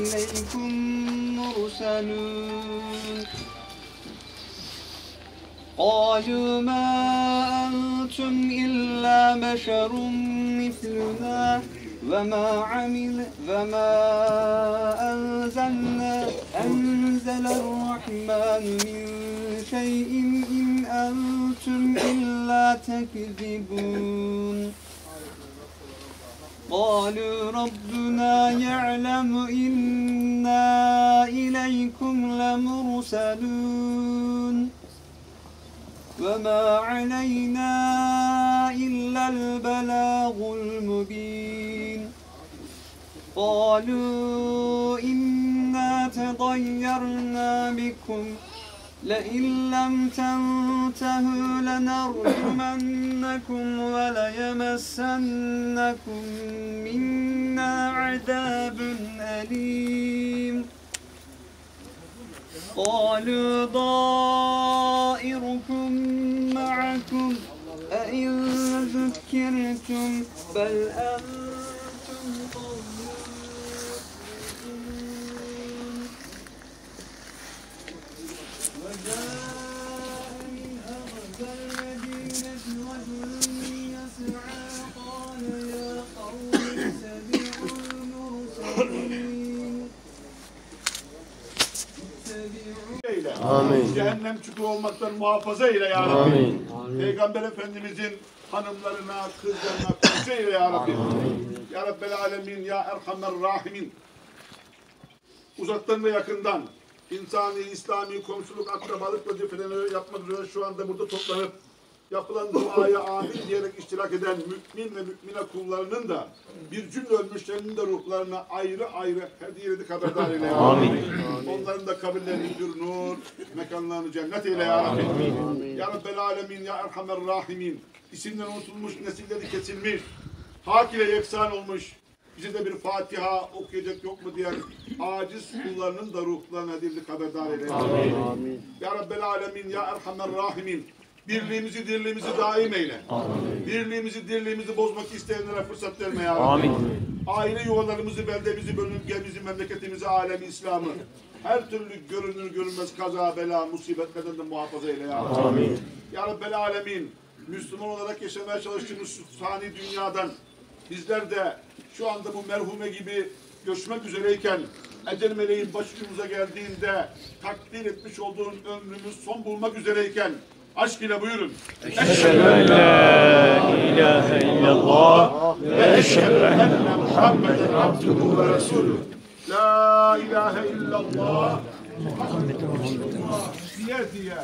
إليكم مرسلون قالوا ما أنتم إلا بشر مثلنا وما عمل وما أنزلنا أنزل الرحمن من شيء إن أنتم إلا تكذبون قالوا ربنا يعلم إنا إليكم لمرسلون وما علينا إلا البلاغ المبين قالوا إنا تطيرنا بكم لئن لم تنتهوا لنرجمنكم وليمسنكم منا عذاب أليم. قالوا ضائركم معكم أئن ذكرتم؟ بل أنتم eyle. Amin. Cehennem çukuru olmaktan muhafaza eyle ya Rabbi. Amin. Peygamber Efendimizin hanımlarına, kızlarına kızı eyle ya Rabbi. Ya Rabbel Alemin, Ya Erhamer Rahimin. Uzaktan ve yakından insani, İslami, komşuluk, akrabalık vazifelerini yapmak üzere şu anda burada toplanıp yapılan duaya amin diyerek iştirak eden mümin ve mümine kullarının da bir cümle ölmüşlerinin de ruhlarına ayrı ayrı hediye edip haberdar eyle ya Rabbi. Onların da kabirlerini bir nur, mekanlarını cennet eyle ya Rabbi. Ya Rabbel Alemin, Ya Erhamer Rahimin. İsimden unutulmuş, nesilleri kesilmiş, hak ile yeksan olmuş, bize de bir Fatiha okuyacak yok mu diyen aciz kullarının da ruhlarına edildik haberdar eyle. Amin. Ya Rabbel Alemin, Ya Erhamer Rahimin. Birliğimizi, dirliğimizi daim eyle. Birliğimizi, dirliğimizi bozmak isteyenlere fırsat verme ya Rabbi. Aile yuvalarımızı, beldemizi, bölgemizi, memleketimizi, alemi İslam'ı her türlü görünür görünmez kaza, bela, musibetlerden de muhafaza eyle ya Rabbi. Amin. Ya Rabbel Alemin. Müslüman olarak yaşamaya çalıştığımız sani dünyadan bizler de şu anda bu merhume gibi göçmek üzereyken ecel meleğin başucumuza geldiğinde takdir etmiş olduğun ömrümüz son bulmak üzereyken aşk ile buyurun. Eşhedü en la ilahe illallah ve eşhedü enne Muhammeden abduhu ve resulü. La ilahe illallah Muhammeden Resulullah diye diye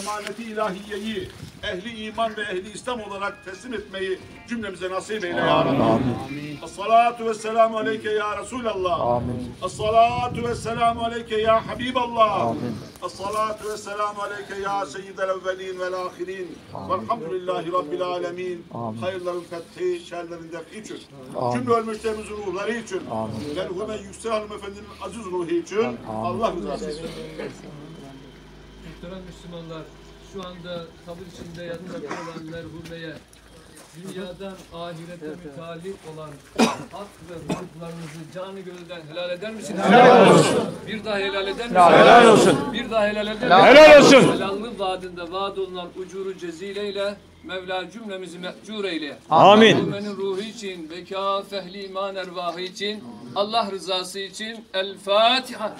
emaneti ilahiyeyi ehli iman ve ehli İslam olarak teslim etmeyi cümlemize nasip eyle ya Rabbi. Es-salatu ve selamu aleyke ya Resulallah. Amin. Es-salatu ve selamu aleyke ya Habiballah. Amin. Es-salatu ve selamu aleyke ya seyyidel evvelin vel ahirin. Velhamdülillahi Rabbil alemin. Hayırların fethi, şerlerin defi için. Cümle ölmüşlerimizin ruhları için. Merhume Yüksel Hanımefendinin aziz ruhu için. Allah rızası için. Muhterem Müslümanlar, şu anda kabir içinde yatmakta olan merhumeye dünyadan ahirete mütalip olan hak ve hukuklarınızı canı gönülden helal eder misiniz? Helal olsun. Bir daha helal eder misiniz? Helal olsun. Bir daha helal eder misiniz? Helal olsun. Helallık vaadinde vaad olunan ucuru cezileyle Mevla cümlemizi mehcur eyle. Amin. Merhumenin ruhu için, beka, fehli iman ervahı için, Allah rızası için El Fatiha.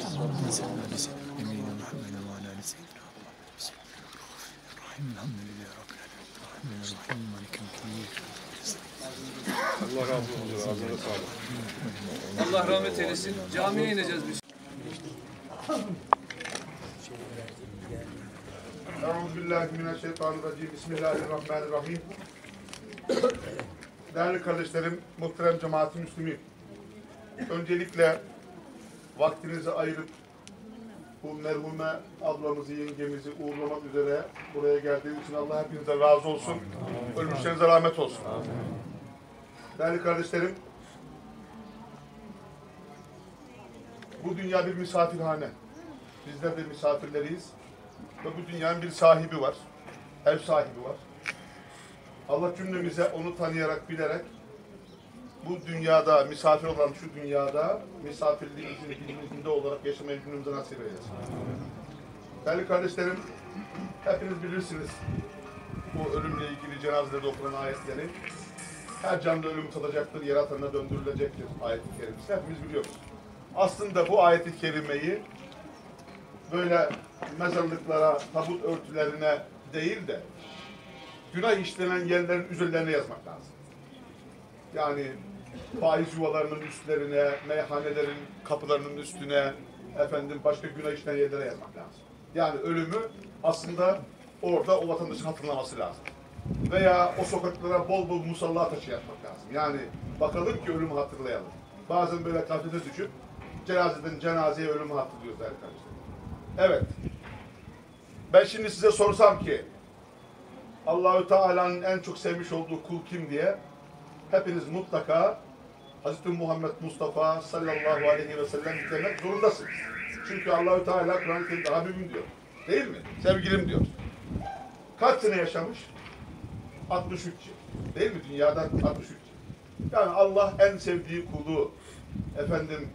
Allah rahmet eylesin. Camiye ineceğiz biz. Euzubillahimineşşeytanirracim. Bismillahirrahmanirrahim. Değerli kardeşlerim, muhterem cemaat-i müslümin. Öncelikle vaktinizi ayırıp bu merhume ablamızı, yengemizi uğurlamak üzere buraya geldiğiniz için Allah hepinize razı olsun. Ölmüşlerinize rahmet olsun. Değerli kardeşlerim, bu dünya bir misafirhane. Bizler de misafirleriyiz. Ve bu dünyanın bir sahibi var. Ev sahibi var. Allah cümlemize onu tanıyarak, bilerek bu dünyada misafir olan şu dünyada misafirliğimizin bilincinde olarak yaşamayı günümüze nasip eylesin. Değerli kardeşlerim, hepiniz bilirsiniz bu ölümle ilgili cenazelerde okunan ayetleri. Her canlı ölüm tadacaktır, yaratanına döndürülecektir ayet-i kerimesi. Hepimiz biliyoruz. Aslında bu ayet-i kerimeyi böyle mezarlıklara, tabut örtülerine değil de günah işlenen yerlerin üzerlerine yazmak lazım. Yani faiz yuvalarının üstlerine, meyhanelerin kapılarının üstüne, efendim başka günah işlenen yerlere yazmak lazım. Yani ölümü aslında orada o vatandaşın hatırlaması lazım. Veya o sokaklara bol bol musalla taşı yapmak lazım. Yani bakalım ki ölümü hatırlayalım. Bazen böyle kafete düşüp cenazeden cenazeye ölümü hatırlıyoruz arkadaşlar. Evet. Ben şimdi size sorsam ki Allahü Teala'nın en çok sevmiş olduğu kul kim diye hepiniz mutlaka Hz. Muhammed Mustafa sallallahu aleyhi ve sellem demek zorundasınız. Çünkü Allahü Teala Kur'an-ı Kerim'de Habibim diyor. Değil mi? Sevgilim diyor. Kaç sene yaşamış? 63 yıl. Değil mi? Dünyada 63 yıl. Yani Allah en sevdiği kulu efendim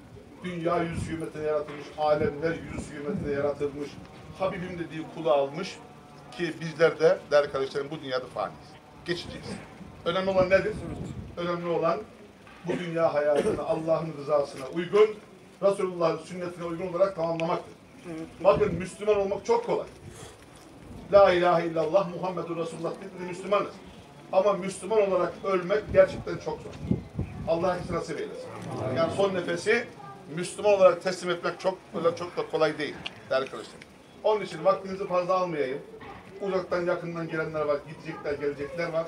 dünya yüz hürmetine yaratılmış, alemler yüz hürmetine yaratılmış, Habibim dediği kulu almış ki bizler de değerli kardeşlerim bu dünyada faniyiz. Geçeceğiz. Önemli olan nedir? Önemli olan bu dünya hayatını Allah'ın rızasına uygun, Resulullah'ın sünnetine uygun olarak tamamlamaktır. Bakın Müslüman olmak çok kolay. La ilahe illallah Muhammedur Resulullah dedi Müslümanız. Ama Müslüman olarak ölmek gerçekten çok zor. Allah herkese nasip eylesin. Yani son nefesi Müslüman olarak teslim etmek çok öyle çok da kolay değil değerli arkadaşlar. Onun için vaktinizi fazla almayayım. Uzaktan yakından gelenler var, gidecekler, gelecekler var.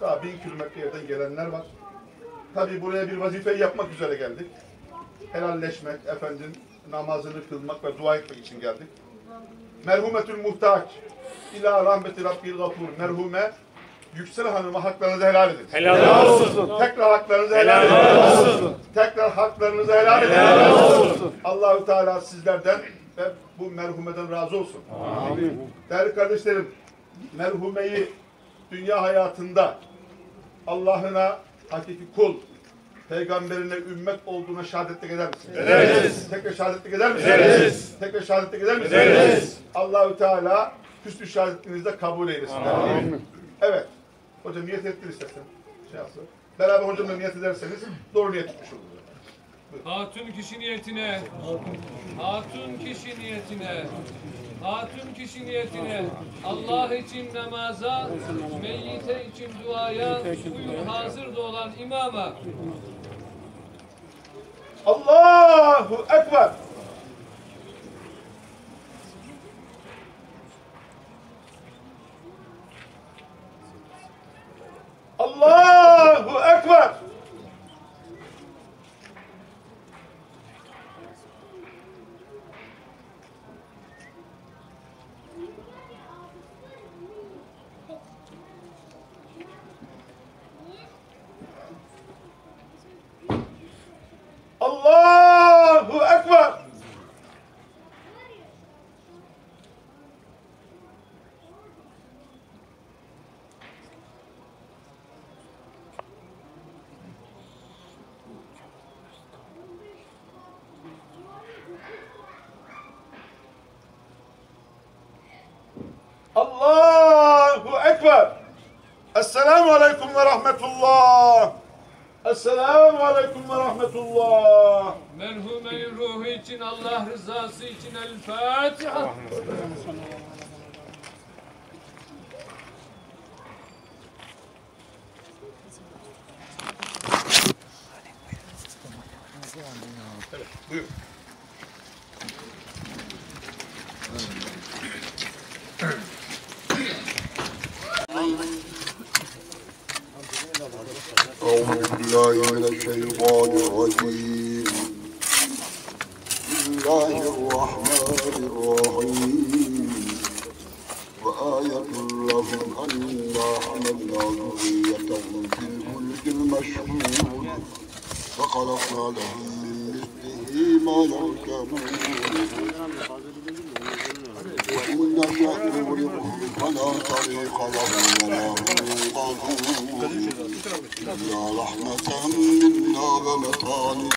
Daha bin kilometre yerden gelenler var. Tabii buraya bir vazifeyi yapmak üzere geldik. Helalleşmek, efendim namazını kılmak ve dua etmek için geldik. Merhumetül muhtaç ila rahmeti rabbil gafur. Merhume Yüksel Hanım'a haklarınızı helal edin. Helal olsun. Tekrar haklarınızı helal edin. Helal olsun. Tekrar haklarınızı helal edin. Helal olsun. Allahü Teala sizlerden ve bu merhumeden razı olsun. Amin. Değerli kardeşlerim, merhumeyi dünya hayatında Allah'ına hakiki kul, peygamberine ümmet olduğuna şehadetlik eder misiniz? Ederiz. Tekrar şehadetlik eder misiniz? Ederiz. Tekrar şehadetlik eder misiniz? Ederiz. Allahü Teala hüsnü şehadetinizi de kabul eylesin. Amin. Evet. Hocam niyet ettir istersen. Şey yapsın. Beraber hocamla niyet ederseniz doğru niyet etmiş oluruz. Hatun kişi niyetine, hatun kişi niyetine, hatun kişi niyetine, Allah için namaza, meyyite için duaya, buyur hazır da olan imama, Allahu Ekber. Allahu Ekber. Allahu Ekber. Allahu Ekber. Esselamu Aleyküm ve Rahmetullah. Esselamu Aleyküm ve Rahmetullah. Merhumeyin ruhu için Allah rızası için El Fatiha. Evet, buyur. بالله من الشيطان الرجيم. بسم الله الرحمن الرحيم. وآية لهم أنا حملنا ذريتهم في الفلك المشحون. فخلقنا لهم من مثله ما يركبون. وإن نشأ نغرقهم فلا طريق لهم ولا هم ينقذون إلا رحمة منا ومتاع